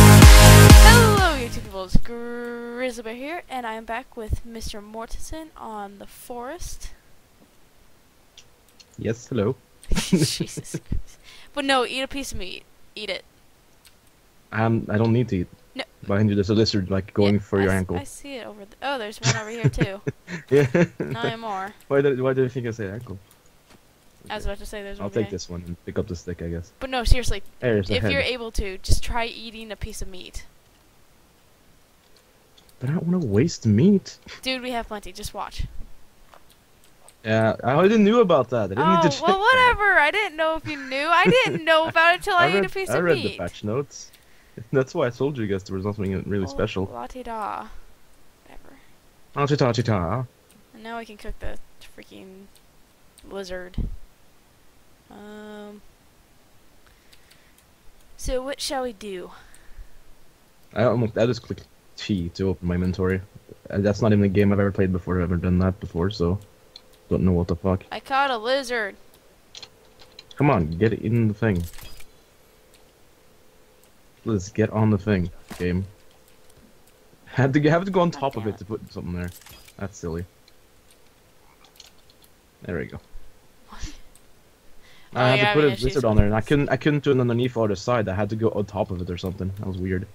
Hello, YouTube people. It's Grizzlybear here, and I am back with Mr. Mortensen on the forest. Yes, hello. Jesus But no, eat a piece of meat. Eat it. Um, I don't need to eat. No. Behind you, there's a lizard like going Yeah, for your s- ankle. I see it over. Th- oh, there's one over here too. yeah. Nine more. why did Why did you think I said ankle? I was about to say there's one. I'll take this one and pick up the stick, I guess. But no, seriously, There's if you're able to, just try eating a piece of meat. But I don't want to waste meat. Dude, we have plenty. Just watch. Yeah, I already knew about that. I didn't oh, need to check. well, that. whatever. I didn't know if you knew. I didn't know about it till I, read, ate a piece I of meat. I read the patch notes. That's why I told you guys there was nothing really Oh, special. La-ti-da. Whatever. Ah, chita, chita. And now I can cook the freaking lizard. Um. So what shall we do? I almost I just clicked T to open my inventory. That's not even a game I've ever played before. I've ever done that before, so don't know what the fuck. I caught a lizard. Come on, get it in the thing. Let's get on the thing, game. Had to have to go on top of it it. to put something there. That's silly. There we go. Oh, I had you're to put having a issues lizard on there, and I couldn't. I couldn't do it underneath or the side. I had to go on top of it or something. That was weird.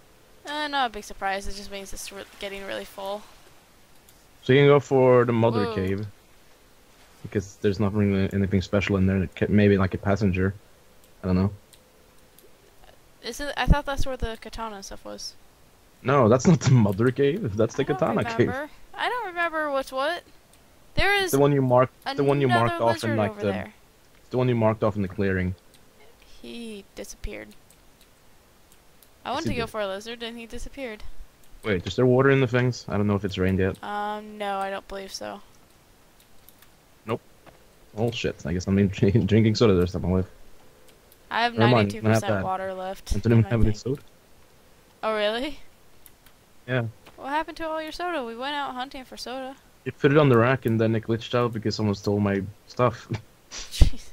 Uh, not a big surprise. It just means it's re- getting really full. So you can go for the mother Whoa. cave because there's not really anything special in there. Maybe like a passenger. I don't know. Is it? I thought that's where the katana stuff was. No, that's not the mother cave. That's the I katana cave. I don't remember what's what. There is The one you marked. The one you marked off in like the. there. The one you marked off in the clearing. He disappeared. I went to go for a lizard and he disappeared. Wait, is there water in the things? I don't know if it's rained yet. Um, no, I don't believe so. Nope. Oh shit! I guess I'm drinking soda of my life. I have ninety-two you can have percent water left. I don't even have any soda. Oh really? Yeah. What happened to all your soda? We went out hunting for soda. You put it on the rack and then it glitched out because someone stole my stuff. Jesus.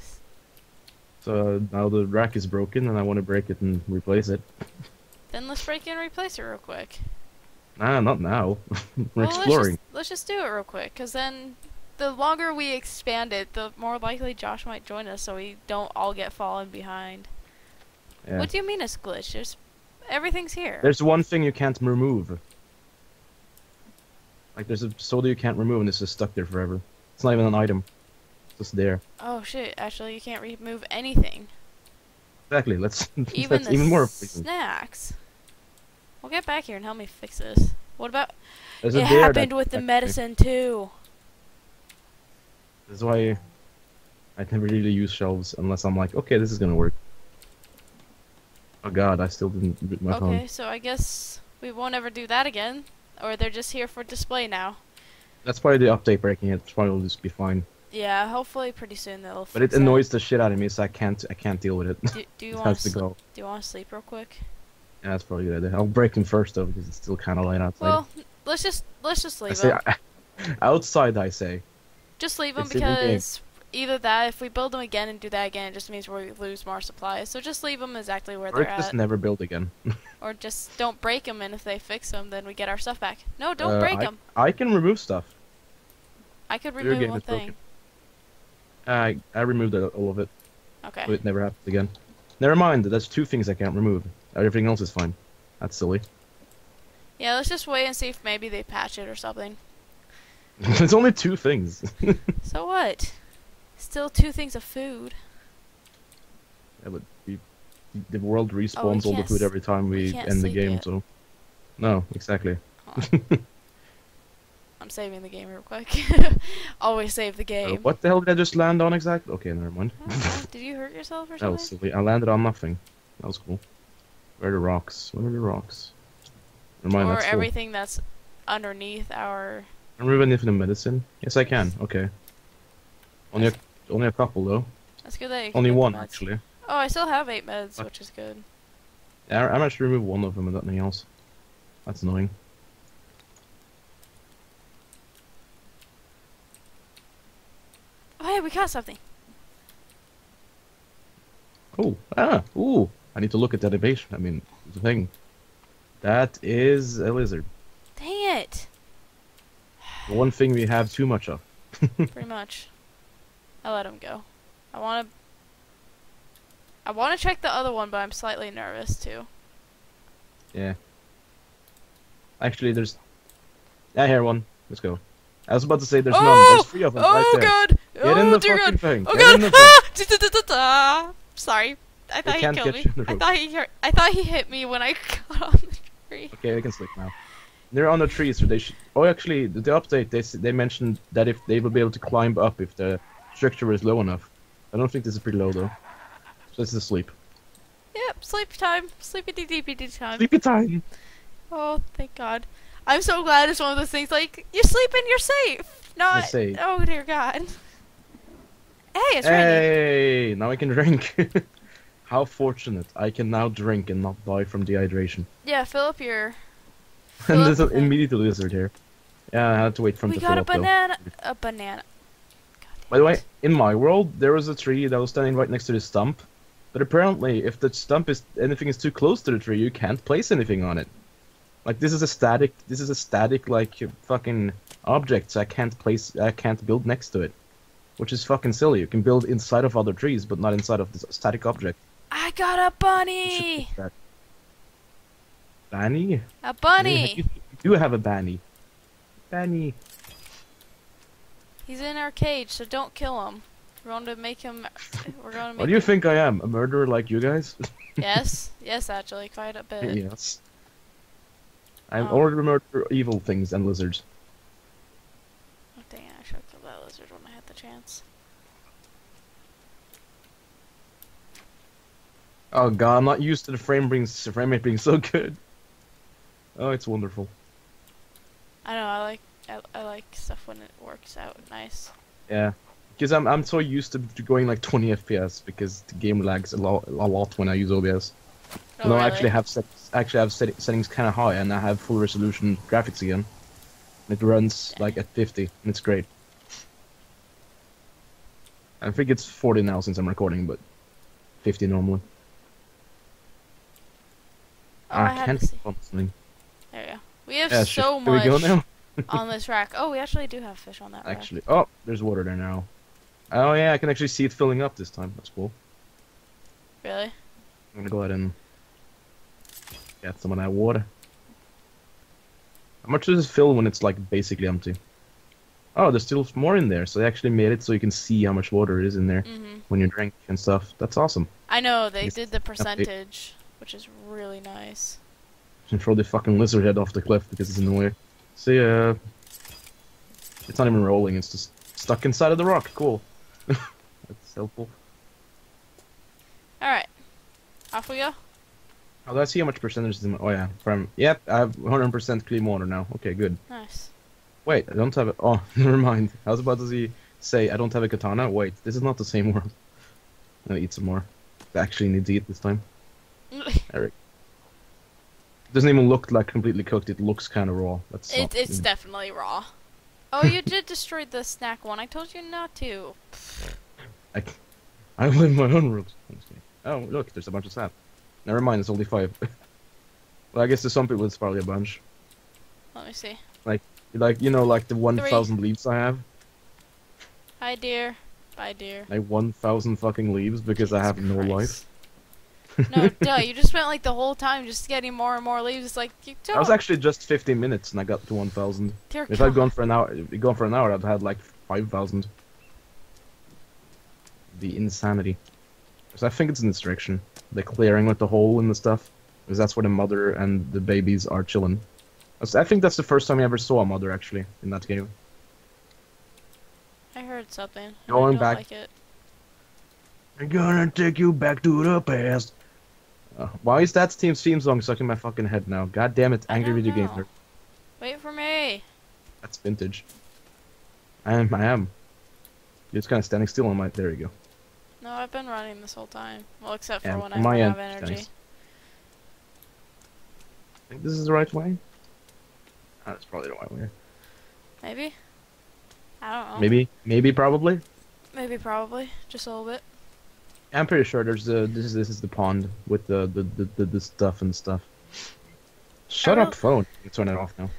So now the rack is broken and I want to break it and replace it. Then let's break in and replace it real quick. Nah, not now. We're Well, exploring. Let's just, let's just do it real quick, cause then the longer we expand it, the more likely Josh might join us, so we don't all get fallen behind. Yeah. What do you mean it's glitch? There's everything's here. There's one thing you can't remove. Like there's a soda you can't remove and it's just stuck there forever. It's not even an item. Just there. Oh shit! Actually, you can't remove anything, Exactly. Let's. even that's even more. snacks. Well, get back here and help me fix this. What about? There's it happened with the medicine too. This is why I never really use shelves unless I'm like, okay, this is gonna work. Oh god, I still didn't boot my phone. Okay, so I guess we won't ever do that again, or they're just here for display now. That's probably the update breaking it. It's probably will just be fine. Yeah, hopefully pretty soon they'll. But it that. annoys the shit out of me, so I can't. I can't deal with it. Do, do you want to go. Do you want to sleep real quick? Yeah, that's probably a good idea. I'll break them first though because it's still kind of light outside. Well, let's just let's just I leave say them. outside. I say. Just leave them it's in the game. because either that, if we build them again and do that again, it just means we lose more supplies. So just leave them exactly where Or they're just at, never build again. or just don't break them. And if they fix them, then we get our stuff back. No, don't Uh, break I- them. I can remove stuff. I could remove one thing. broken. I I removed all of it, Okay. so it never happens again. Never mind. There's two things I can't remove. Everything else is fine. That's silly. Yeah, let's just wait and see if maybe they patch it or something. There's only two things. So what? Still two things of food. Yeah, but we, the world oh, respawns all the Oh, food every time we we end the game, yet. so. No, exactly. I'm saving the game real quick. Always save the Uh, game. what the hell did I just land on exactly? Okay, never mind. I don't know, Did you hurt yourself or That was something? silly. I landed on nothing. That was cool. Where are the rocks? Where are the rocks? Never mind, or that's everything that's underneath our. Can I remove any of the medicine? Yes, I can. Okay. Only a, only a couple though. That's good that Only one actually. Oh, I still have eight meds, What? which is good. Yeah, I I managed to remove one of them and nothing else. That's annoying. Oh, hey, we caught something. Cool. ah, ooh. I need to look at that animation. I mean, the thing. That is a lizard. Dang it! The one thing we have too much of. Pretty much. I let him go. I want to. I want to check the other one, but I'm slightly nervous too. Yeah. Actually, there's. I hear one. Let's go. I was about to say there's none. Oh! There's three of them Oh right there. Oh, god! Get oh in the dear fucking god! thing. Oh Get in god! the Ah! Sorry, I thought he killed me. you in the I thought he hurt. I thought he hit me when I got on the tree. Okay, we can sleep now. They're on the tree, so they should. Oh, actually, the, update they they mentioned that if they will be able to climb up if the structure is low enough. I don't think this is pretty low though. So this is sleep. Yep, sleep time. Sleepy DDPD time. Sleepy time. Oh, thank God. I'm so glad it's one of those things like you're sleeping, you're safe. Not. safe. Oh dear God. Hey, it's raining. Hey, now I can drink. How fortunate! I can now drink and not die from dehydration. Yeah, fill up your. fill and there's the an thing. immediate lizard here. Yeah, I had to wait for him We to got fill a up though. banana. A banana. By the way, in my world, there was a tree that was standing right next to the stump. But apparently, if the stump is anything is too close to the tree, you can't place anything on it. Like this is a static. This is a static like fucking object. So I can't place. I can't build next to it, which is fucking silly. You can build inside of other trees, but not inside of this static object. I got a bunny. Banny? A bunny. you do have a banny. Banny. He's in our cage, so don't kill him. We're going to make him. We're going to make. What do you him- think I am? A murderer like you guys? Yes. Yes, actually, quite a bit. yes. I'm Um, already murder evil things and lizards. Oh, dang it! I should have killed that lizard when I had the chance. Oh god, I'm not used to the frame brings frame rate being so good. Oh, it's wonderful. I know. I like. I, I like stuff when it works out nice. Yeah, because I'm I'm so used to going like 20 FPS because the game lags a lot a lot when I use OBS. Oh, and I actually have set actually have set, settings kind of high and I have full resolution graphics again. It runs like at 50 and it's great. I think it's 40 now since I'm recording, but 50 normally. Oh, I I can't on something. There you go. We have Yeah, so. Much we go now? on this rack. Oh, we actually do have fish on that rack. Actually, oh, there's water there now. Oh yeah, I can actually see it filling up this time. That's cool. Really? I'm gonna go ahead and get some of that water. How much does it fill when it's like basically empty? Oh, there's still more in there, so they actually made it so you can see how much water is in there hmm when you drink and stuff. That's awesome. I know they Yes, did the update. percentage, which is really nice. And throw the fucking lizard head off the cliff because it's in the way. See ya. It's not even rolling, it's just stuck inside of the rock. Cool. That's helpful. All right, off we go. Oh, let's see how much percentage is in my... Oh, yeah. From... Yep, I have 100% clean water now. Okay, good. Nice. Wait, I don't have it. Oh, never mind. I was about to see, say I don't have a katana. Wait, this is not the same world. I'm gonna eat some more. I actually need to eat this time. Eric. It doesn't even look like completely cooked. It looks kind of raw. That's it, it's definitely raw. Oh, you did destroy the snack one. I told you not to. I, I live my own rules. I'm just kidding. Oh, look, there's a bunch of sap. Never mind, it's only five. well, I guess to some people it's probably a bunch. Let me see. Like, you know, like the 1,000 leaves I have. Hi, dear. Bye, dear. Like 1,000 fucking leaves because I have Jesus no life. No, duh. You just spent like the whole time just getting more and more leaves. It's like you don't. I was actually just 15 minutes and I got to 1,000. Dear If I'd gone for an hour, if I'd gone for an hour, I'd had like 5,000. The insanity. Because I think it's an distraction. The clearing with the hole and the stuff. Because that's where the mother and the babies are chilling. That's- I think that's the first time I ever saw a mother actually in that game. I heard something. and I Going don't back- Like it. I'm gonna take you back to the past. Uh, why is that Steam's theme song stuck in my fucking head now? God damn it, Angry don't Video Game. Nerd. Wait for me. That's vintage. I am, I am. You're just kind of standing still on my. There you go. No, I've been running this whole time. Well, except for Yeah, when I on my don't have end, energy. thanks. think this is the right way? That's probably the right way. Maybe. I don't know. Maybe, maybe, probably. Maybe, probably. Just a little bit. I'm pretty sure there's the this is this is the pond with the the the, the, the stuff and stuff. Shut I up, phone. You turn it off now.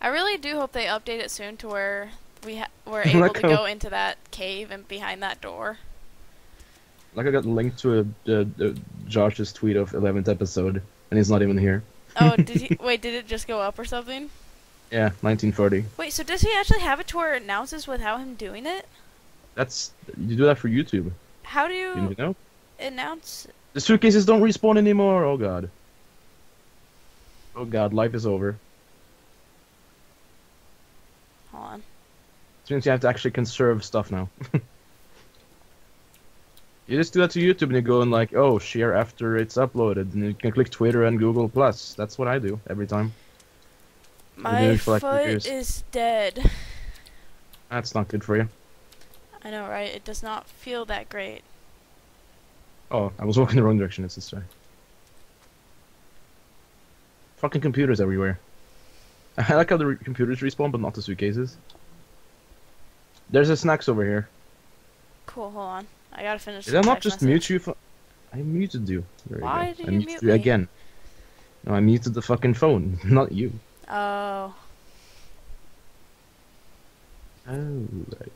I really do hope they update it soon to where we ha- we're Like able to go into that cave and behind that door. Like I got linked to a, a, a Josh's tweet of 11th episode, and he's not even here. Oh, did he? Wait, did it just go up or something? Yeah, 1940. Wait, so does he actually have it to where it announces without him doing it? That's you do that for YouTube. How do you you know? announce? The suitcases don't respawn anymore. Oh god. Oh god, life is over. Hold on. Which means you have to actually conserve stuff now. you just do that to YouTube and you go and like, oh, share after it's uploaded, and you can click Twitter and Google Plus. That's what I do every time. My doing for, like, foot is dead. That's not good for you. I know, right? It does not feel that great. Oh, I was walking the wrong direction. It's this way. Fucking computers everywhere. I like how the re- computers respawn, but not the suitcases. There's a snacks over here. Cool. Hold on. I gotta finish. Did I not just message. mute you? For... I muted you. There Why you did I you mute you me? again. No, I muted the fucking phone, not you. Oh. Oh, right.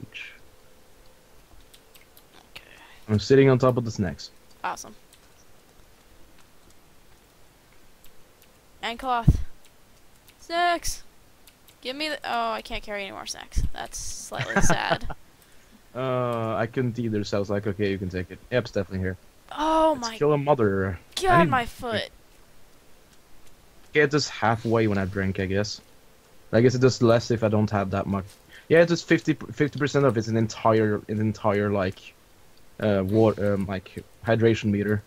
Okay. I'm sitting on top of the snacks. Awesome. And cloth. Snacks. Give me the. Oh, I can't carry any more snacks. That's slightly sad. Uh, I couldn't either, so I was like, okay, you can take it. Yep, it's definitely here. Oh Let's my kill a mother. god, my foot. Get this halfway when I drink, I guess. I guess it does less if I don't have that much. Yeah, it does 50 percent of it's an entire, an entire like, uh, water, um, like hydration meter.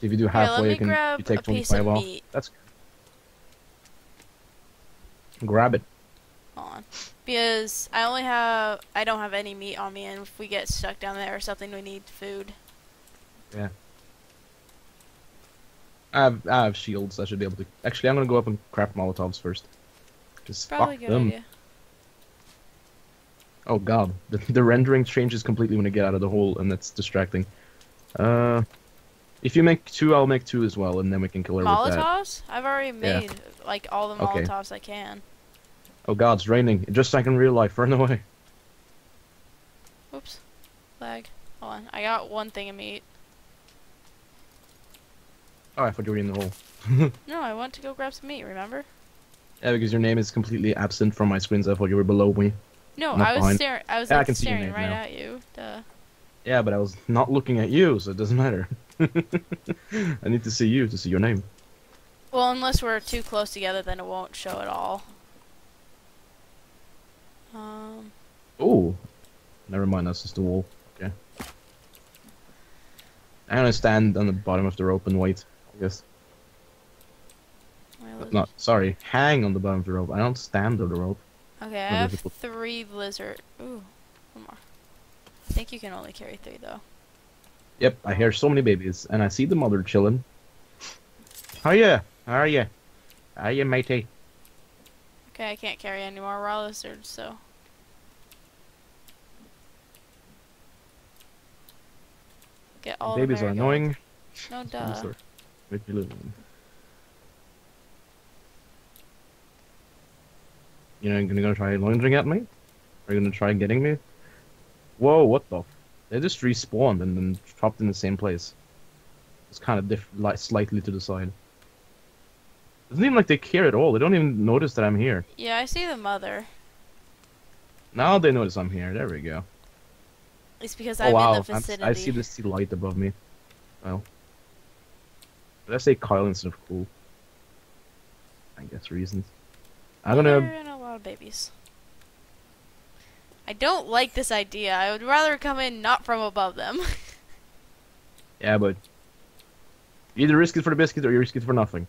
If you do halfway, me you can you take a piece of 25 off. meat. That's grab it. Hold on. Because I only have. I don't have any meat on me, and if we get stuck down there or something, we need food. Yeah. I have, I have shields. I should be able to. Actually, I'm gonna go up and craft Molotovs first. Just Probably fuck good them. idea. Oh god, the, the rendering changes completely when I get out of the hole, and that's distracting. Uh, if you make two, I'll make two as well, and then we can kill her with that. Molotovs? I've already Yeah. made like all the Okay. Molotovs I can. Oh god, it's raining. Just like in real life. Run away. Oops. Lag. Hold on. I got one thing of meat. Oh, I thought you were in the hole. No, I went to go grab some meat, remember? Yeah, because your name is completely absent from my screen, so I thought you were below me. No, I was staring. I was Yeah, like, your staring right now. at you. Duh. Yeah, but I was not looking at you, so it doesn't matter. I need to see you to see your name. Well, unless we're too close together, then it won't show at all. Um. Oh, never mind. That's just the wall. Okay. I'm gonna stand on the bottom of the rope and wait. I guess. my not sorry. Hang on the bottom of the rope. I don't stand on the rope. Okay, I have difficult. three lizard. Ooh, one more. I think you can only carry three though. Yep, I hear so many babies, and I see the mother chilling. How are ya? How are ya? How ya, matey? Okay, I can't carry any more raw lizards, so. Get all the babies are annoying. No duh. Sorry. Wait, you live You know, you're gonna try lunging at me? Are you gonna try getting me? Whoa, what the? F- they just respawned and then dropped in the same place. It's kind of diff- like slightly to the side. Doesn't even like they care at all. They don't even notice that I'm here. Yeah, I see the mother. Now they notice I'm here. There we go. It's because oh I'm wow, in the I'm s- I see the sea light above me. Well, did I say Kyle instead of cool? I guess reasons. I'm gonna. and a lot of babies. I don't like this idea. I would rather come in not from above them. Yeah, but you either risk it for the biscuit or you risk it for nothing.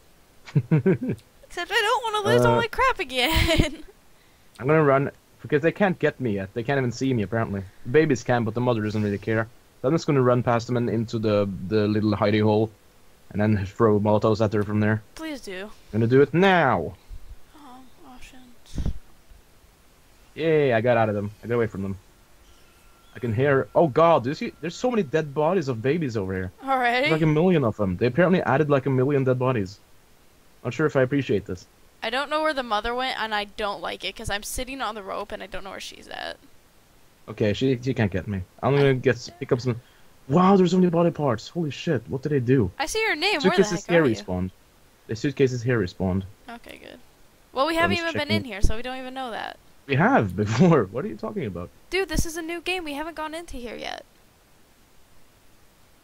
Except I don't want to lose all Uh, my crap again. I'm gonna run because they can't get me yet. They can't even see me apparently. The babies can, but the mother doesn't really care. So I'm just gonna run past them and into the the little hidey hole, and then throw molotovs at her from there. Please do. I'm gonna do it now. Oh, oceans. Yay! I got out of them. I got away from them. I can hear. Oh God, do you see? There's so many dead bodies of babies over here. Alrighty. There's like a million of them. They apparently added like a million dead bodies. I'm not sure if I appreciate this. I don't know where the mother went, and I don't like it because I'm sitting on the rope and I don't know where she's at. Okay, she she can't get me. I'm gonna get pick up some. Wow, there's so many body parts. Holy shit! What did they do? I see your name. Where the Suitcases heck here respawned. The suitcases here respawned. Okay, good. Well, we haven't even been in here, so we don't even know that. We have before. What are you talking about? Dude, this is a new game. We haven't gone into here yet.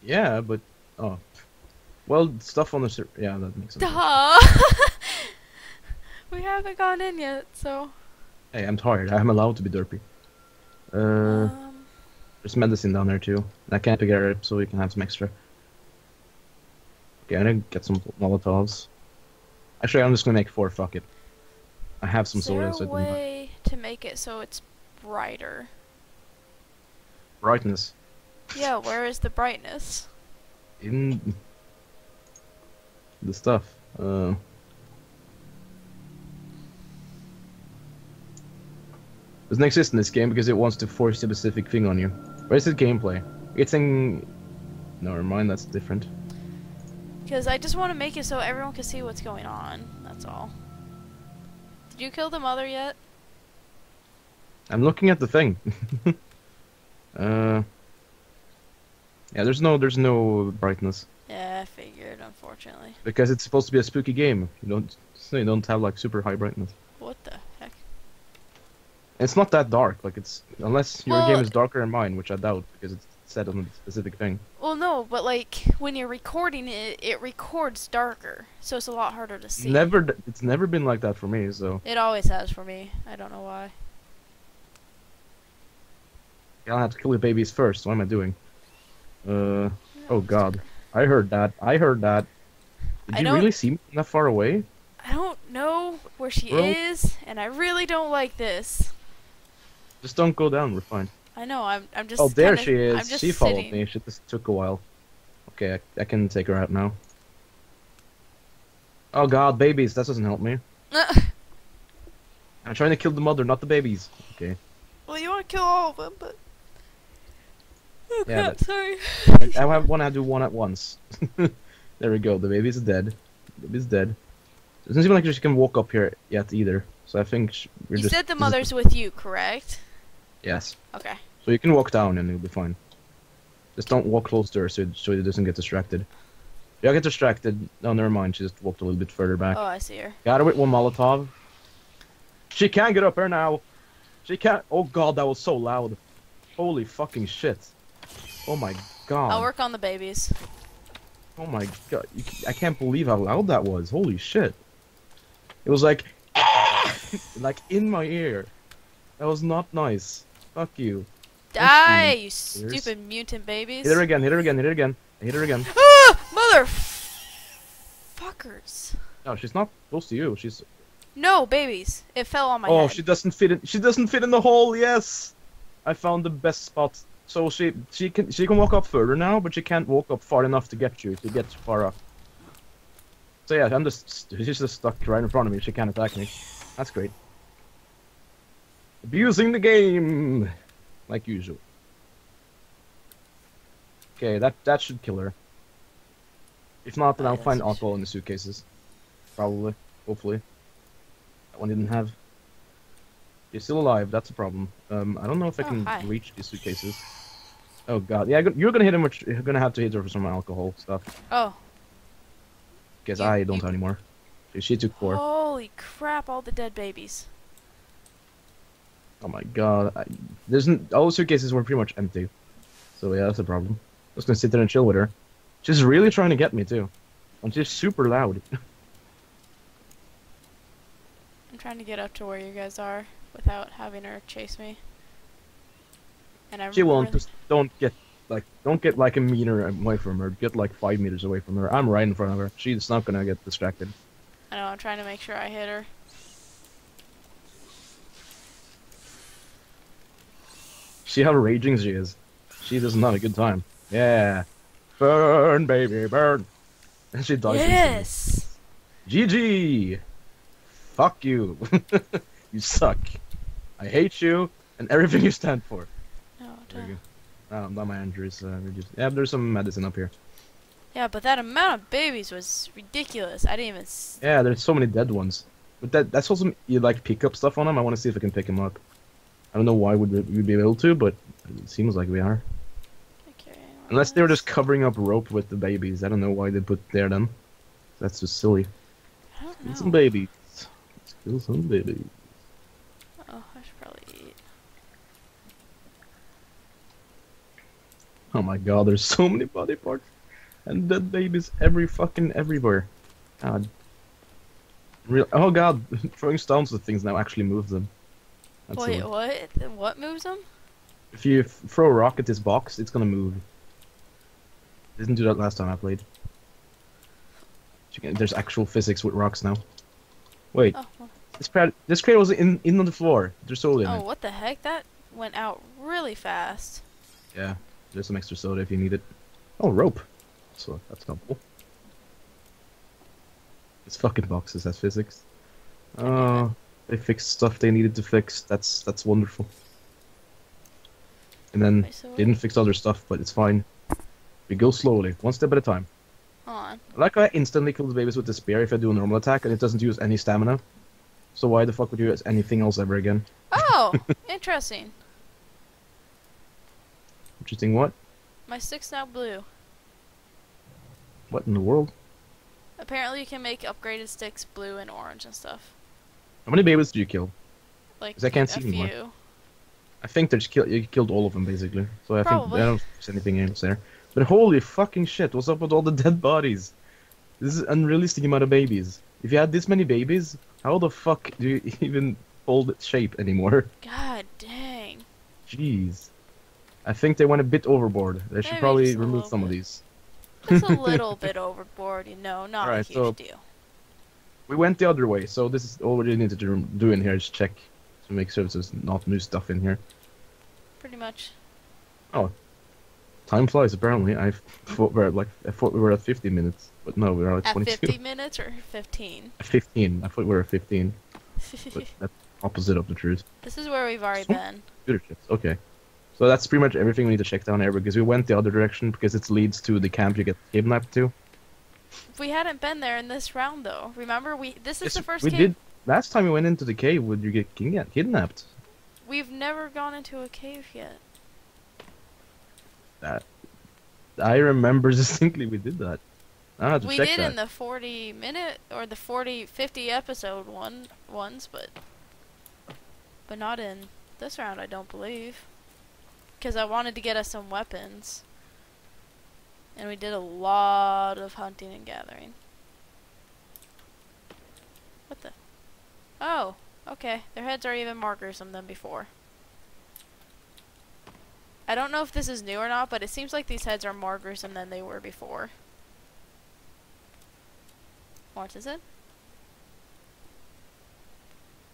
Yeah, but oh, well, stuff on the ser- yeah that makes sense. Duh. we haven't gone in yet, so. Hey, I'm tired. I'm allowed to be derpy. Uh, Um, there's medicine down there too. I can't pick it up, so we can have some extra. Okay, I'm gonna get some molotovs. Actually, I'm just gonna make four. Fuck it. I have some is there sodas. a so I don't way to make it so it's brighter? brightness Yeah, where is the brightness? in the stuff. Uh, doesn't exist in this game because it wants to force a specific thing on you. Where's the gameplay? It's in. Never mind, that's different. Because I just want to make it so everyone can see what's going on. That's all. Did you kill the mother yet? I'm looking at the thing. uh. Yeah, there's no, there's no brightness I figured, unfortunately. because it's supposed to be a spooky game. You don't, so you don't have like super high brightness. What the heck? It's not that dark. Like it's unless your Well- game is darker than mine, which I doubt because it's set on a specific thing. Well, no, but like when you're recording it, it records darker, so it's a lot harder to see. Never, it's never been like that for me. So It always has for me. I don't know why. I'll have to kill the babies first. What am I doing? Uh, oh god, I heard that. I heard that. Did I you really see me from that far away? I don't know where she is, and I really don't like this. Just don't go down. We're fine. I know. I'm. I'm just. oh, there kinda- she is. She followed sitting. me. She just took a while. Okay, I, I can take her out now. Oh god, babies. That doesn't help me. I'm trying to kill the mother, not the babies. Okay. well, you want to kill all of them, but. Oh Yeah! Sorry. I, I one. I do one at once. there we go. The baby's dead. The baby's dead. Doesn't seem like she can walk up here yet either. So I think we're You just. said the mother's with you, correct? Yes. Okay. So you can walk down and you'll be fine. Just don't walk close to her so it, so it doesn't get distracted. If I get distracted, no, never mind. She just walked a little bit further back. Oh, I see her. Got her with one Molotov. She can't get up here now. She can't. Oh god, that was so loud. Holy fucking shit. Oh my god. I'll work on the babies. Oh my god, you, I can't believe how loud that was. Holy shit. It was like, like in my ear. That was not nice. Fuck you. Die, you stupid mutant babies. Hit her again, hit her again, hit her again. Hit her again. Ah, mother fuckers. No, she's not close to you. She's. No, babies. It fell on my oh, head. she doesn't fit in. She doesn't fit in the hole. Yes, I found the best spot. So she she can she can walk up further now, but she can't walk up far enough to get you. To get far up. So yeah, I'm just she's just stuck right in front of me. She can't attack me. That's great. Abusing the game, like usual. Okay, that that should kill her. If not, then I'll find alcohol in the suitcases. Probably, hopefully. That one didn't have. You're still alive. That's a problem. Um, I don't know if I Oh, can hi. reach these suitcases. Oh god, yeah, you're gonna hit him. With, you're gonna have to hit her for some alcohol stuff. oh. Because You- I don't you- anymore. She took four. Holy crap, all the dead babies. Oh my god. I, there's n- all the suitcases were pretty much empty. So yeah, that's a problem. I was gonna sit there and chill with her. She's really trying to get me too. And she's super loud. I'm trying to get up to where you guys are without having her chase me. And she won't. Just don't get like don't get like a meter away from her. Get like five meters away from her. I'm right in front of her. She's not gonna get distracted. I know, I'm trying to make sure I hit her. See how raging she is. She doesn't have a good time. Yeah. Burn, baby, burn. And she dies. instantly. Yes! GG! Fuck you. you suck. I hate you and everything you stand for. There you go. Oh, not my injuries. Uh, reduced. Yeah, there's some medicine up here. Yeah, but that amount of babies was ridiculous. I didn't even. S- Yeah, there's so many dead ones. But that that's also you like pick up stuff on them. I want to see if I can pick them up. I don't know why would we we'd be able to, but it seems like we are. okay, Unless they were just covering up rope with the babies. I don't know why they put there then. That's just silly. I don't Kill know. some babies. Let's kill some babies. Oh, I should probably eat. Oh my god, there's so many body parts. And dead babies every fucking everywhere. God. Real oh god, throwing stones at things now actually moves them. That's Wait, what? What moves them? If you f- throw a rock at this box, it's gonna move. Didn't do that last time I played. There's actual physics with rocks now. Wait, Oh, well- this crate, this crate was in in on the floor. There's soda in oh, it. what the heck? That went out really fast. Yeah, there's some extra soda if you need it. Oh, rope. So that's helpful. This fucking boxes has physics. Oh, they fixed stuff they needed to fix. That's that's wonderful. And then Wait, so they didn't fix other stuff, but it's fine. We go slowly, one step at a time. hold. I like how I instantly kill the babies with the spear if I do a normal attack, and it doesn't use any stamina. So why the fuck would you use anything else ever again? Oh, interesting. Interesting. What? My stick's now blue. What in the world? Apparently, you can make upgraded sticks blue and orange and stuff. How many babies did you kill? Like I can't a see anymore. few. I think there's kill you killed all of them basically. So I Probably. think I don't think there's anything else there. But holy fucking shit! What's up with all the dead bodies? This is unrealistic amount of babies. If you had this many babies, how the fuck do you even hold its shape anymore? God dang. Jeez. I think they went a bit overboard. They should Maybe probably remove some of these. Just a little bit overboard, you know, not Alright, a huge so- deal. We went the other way, so this is all we really need to do, in here is check to make sure there's not new stuff in here. Pretty much. Oh. Time flies apparently. I thought we were at like I thought we were at 50 minutes, but no, we're at At 22. 50 minutes or 15? 15. I thought we were at 15, but that's opposite of the truth. this is where we've already been. Computer chips. Okay. So that's pretty much everything we need to check down here because we went the other direction because it leads to the camp you get kidnapped to. We hadn't been there in this round though. Remember, we this is Yes, the first we cave. did. Last time we went into the cave, would you get kidnapped? We've never gone into a cave yet. That I remember distinctly we did that. Ah, to We did that. in the 40 minute or the 40 50 episode one ones, but but not in this round, I don't believe. Cuz I wanted to get us some weapons. And we did a lot of hunting and gathering. What the? Oh, okay. Their heads are even more gruesome than before. I don't know if this is new or not, but it seems like these heads are more gruesome than they were before. What is it?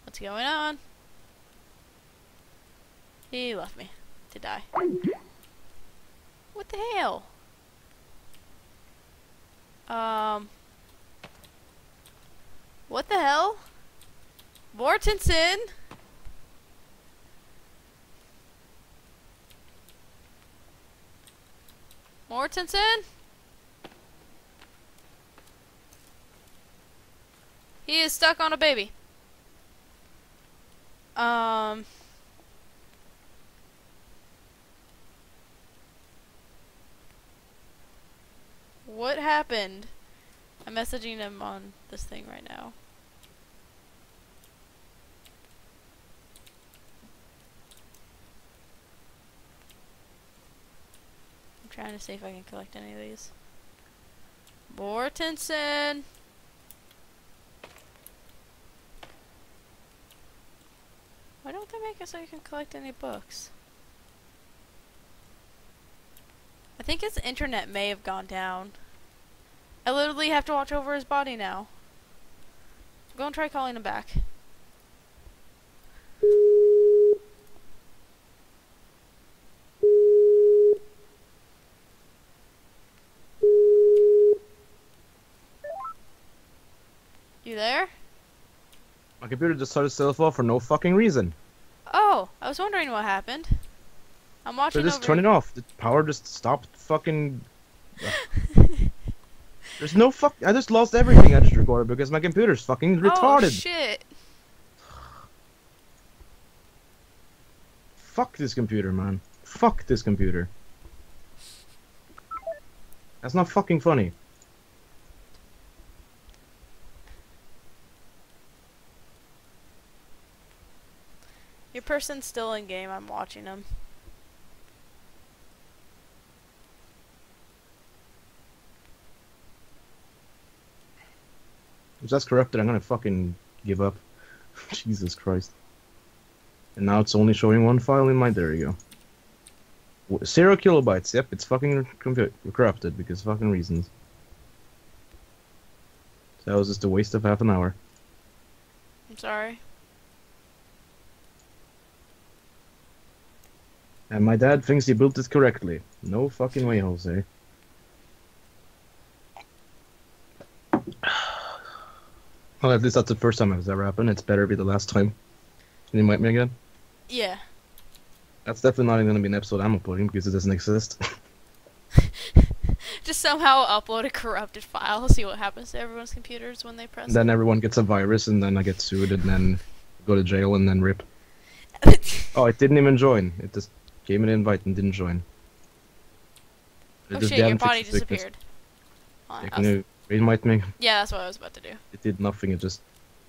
What's going on? He left me to die. What the hell? Um. What the hell? Mortensen? Mortensen? He is stuck on a baby. Um. What happened? I'm messaging him on this thing right now. I'm trying to see if I can collect any of these. Mortensen! Why don't they make it so you can collect any books? I think his internet may have gone down. I literally have to watch over his body now. Go and try calling him back. You there? My computer just shut itself off for no fucking reason. Oh, I was wondering what happened. I'm So watching just over. turn it off. The power just stopped fucking. Uh. There's no fuck. I just lost everything I just recorded because my computer's fucking retarded. Oh retarded. shit! Fuck this computer, man. Fuck this computer. That's not fucking funny. Your person's still in game. I'm watching him. If that's corrupted, I'm gonna fucking give up. Jesus Christ. And now it's only showing one file in my. There you go. Zero kilobytes. Yep, it's fucking corrupted because fucking reasons. So that was just a waste of half an hour. I'm sorry. And my dad thinks he built it correctly. No fucking way, Jose. Well, at least that's the first time it's ever happened. It's better be the last time. Can you invite me again? Yeah. That's definitely not even gonna be an episode I'm uploading because it doesn't exist. Just somehow upload a corrupted file. See what happens to everyone's computers when they press. then everyone gets a virus, and then I get sued, and then go to jail, and then rip. Oh, it didn't even join. It just gave me an invite and didn't join. It oh shit! Your body sickness. disappeared. On, Yeah, I Can was- you invite me? yeah, that's what I was about to do. It did nothing. It just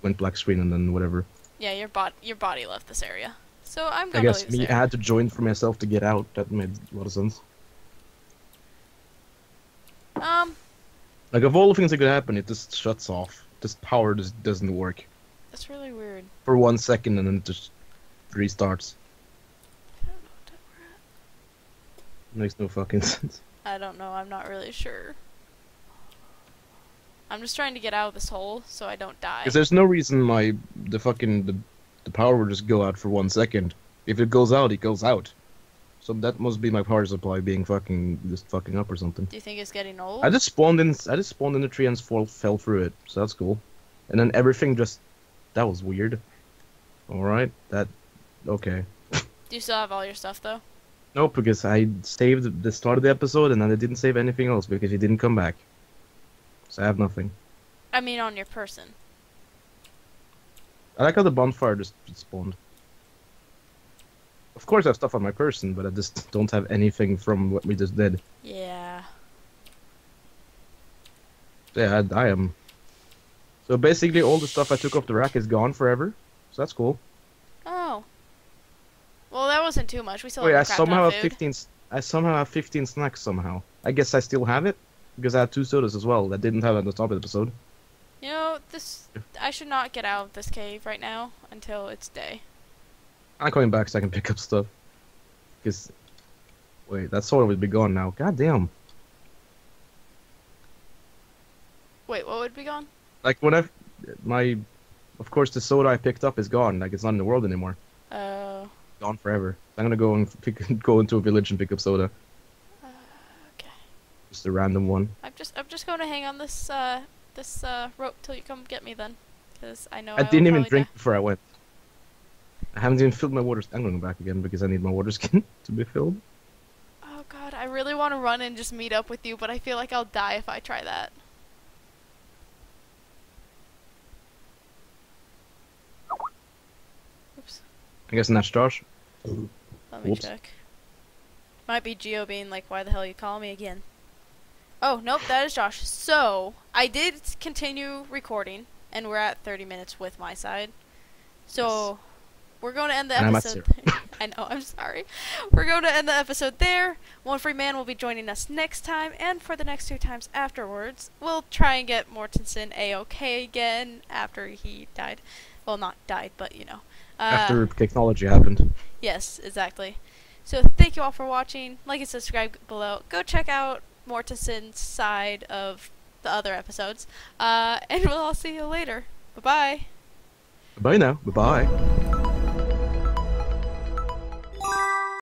went black screen and then whatever. Yeah, your body your body left this area. So I'm I gonna guess leave me I had to join for myself to get out. That made a lot of sense. Um, Like of all the things that could happen, it just shuts off. This power just doesn't work that's really weird. for one second and then it just restarts. I don't know what time. Makes no fucking sense. I don't know. I'm not really sure. I'm just trying to get out of this hole so I don't die. Because there's no reason my the fucking the, the power would just go out for one second. If it goes out, it goes out. So that must be my power supply being fucking just fucking up or something. Do you think it's getting old? I just spawned in. I just spawned in the tree and fall, fell through it. So that's cool. And then everything just. That was weird. All right. That. Okay. Do you still have all your stuff though? Nope, because I saved the start of the episode and then I didn't save anything else because he didn't come back. So I have nothing. I mean, on your person. I like how the bonfire just, spawned. Of course, I have stuff on my person, but I just don't have anything from what we just did. Yeah. Yeah, I, I am. So basically, all the stuff I took off the rack is gone forever. So that's cool. Oh. Well, that wasn't too much. We still Wait, I have a somehow have 15. s- I somehow have 15 snacks somehow. I guess I still have it because I had two sodas as well that didn't have at the top of the episode. You know, this. I should not get out of this cave right now until it's day. I'm coming back so I can pick up stuff. Because, wait, that soda would be gone now. God damn. Wait, what would be gone? Like when I, my, of course the soda I picked up is gone. Like it's not in the world anymore. Uh. Gone forever. I'm gonna go and pick, go into a village and pick up soda. Okay. Just a random one. I'm just. I'm just going to hang on this. Uh. This uh rope till you come get me then, because I know. I will didn't even drink die. before I went. I haven't even filled my water. I'm going back again because I need my water skin to be filled. Oh god, I really want to run and just meet up with you, but I feel like I'll die if I try that. Oops. I guess that's Josh. Let me Whoops. check. Might be Geo being like, why the hell you call me again? Oh, nope, that is Josh. So, I did continue recording, and we're at 30 minutes with my side. So, we're going to end the And episode. I know, I'm sorry. We're going to end the episode there. One Free Man will be joining us next time, and for the next two times afterwards, we'll try and get Mortensen A-OK again after he died. Well, not died, but you know. Uh, After technology happened. Yes, exactly. So thank you all for watching. Like and subscribe below. Go check out Mortensen's side of the other episodes. Uh, and we'll all see you later. Bye bye. Bye now. Bye bye.